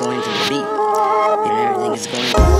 going to be, and everything is going